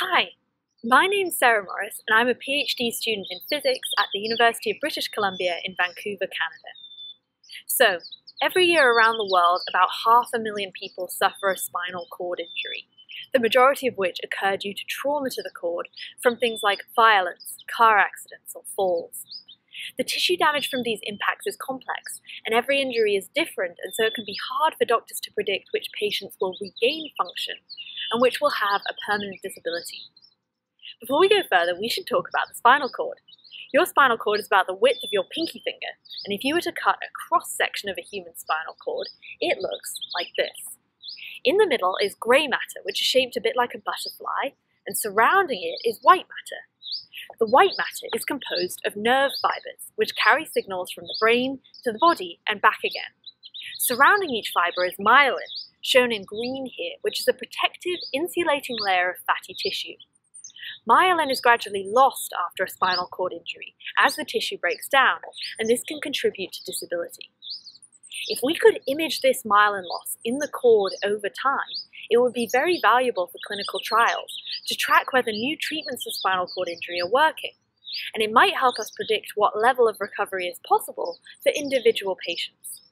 Hi, my name's Sarah Morris, and I'm a PhD student in physics at the University of British Columbia in Vancouver, Canada. So, every year around the world, about half a million people suffer a spinal cord injury, the majority of which occur due to trauma to the cord from things like violence, car accidents, or falls. The tissue damage from these impacts is complex, and every injury is different, and so it can be hard for doctors to predict which patients will regain function and which will have a permanent disability. Before we go further, we should talk about the spinal cord. Your spinal cord is about the width of your pinky finger, and if you were to cut a cross section of a human spinal cord, it looks like this. In the middle is grey matter, which is shaped a bit like a butterfly, and surrounding it is white matter, the white matter is composed of nerve fibers, which carry signals from the brain to the body and back again. Surrounding each fiber is myelin, shown in green here, which is a protective, insulating layer of fatty tissue. Myelin is gradually lost after a spinal cord injury as the tissue breaks down, and this can contribute to disability. If we could image this myelin loss in the cord over time, it would be very valuable for clinical trials to track whether new treatments for spinal cord injury are working, and it might help us predict what level of recovery is possible for individual patients.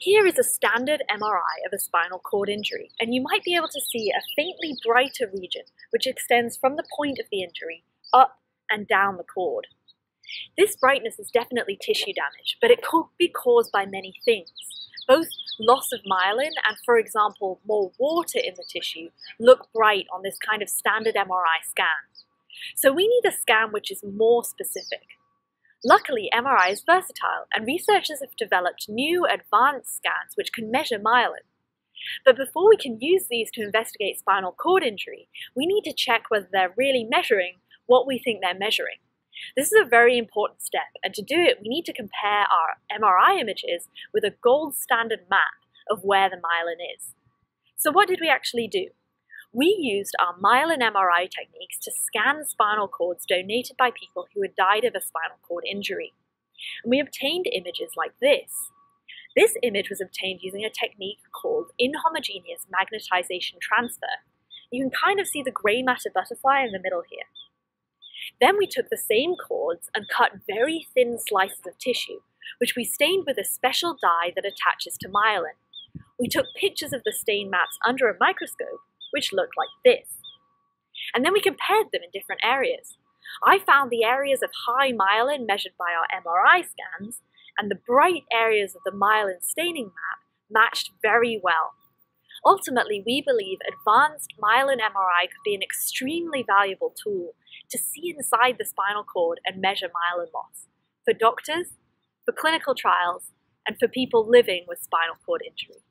Here is a standard MRI of a spinal cord injury, and you might be able to see a faintly brighter region which extends from the point of the injury up and down the cord. This brightness is definitely tissue damage, but it could be caused by many things. Both loss of myelin and, for example, more water in the tissue look bright on this kind of standard MRI scan. So we need a scan which is more specific. Luckily, MRI is versatile, and researchers have developed new advanced scans which can measure myelin. But before we can use these to investigate spinal cord injury, we need to check whether they're really measuring what we think they're measuring. This is a very important step, and to do it, we need to compare our MRI images with a gold standard map of where the myelin is. So what did we actually do? We used our myelin MRI techniques to scan spinal cords donated by people who had died of a spinal cord injury. And we obtained images like this. This image was obtained using a technique called inhomogeneous magnetization transfer. You can kind of see the grey matter butterfly in the middle here. Then we took the same cords and cut very thin slices of tissue, which we stained with a special dye that attaches to myelin. We took pictures of the stain maps under a microscope, which looked like this. And then we compared them in different areas. I found the areas of high myelin measured by our MRI scans and the bright areas of the myelin staining map matched very well. Ultimately, we believe advanced myelin MRI could be an extremely valuable tool to see inside the spinal cord and measure myelin loss for doctors, for clinical trials, and for people living with spinal cord injury.